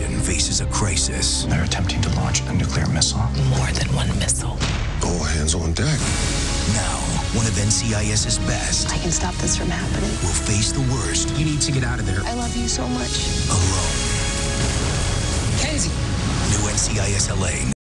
nation faces a crisis. They're attempting to launch a nuclear missile. More than one missile. All hands on deck. Now, one of NCIS's best I can stop this from happening. will face the worst You need to get out of there. I love you so much. alone. Kensi. New NCIS LA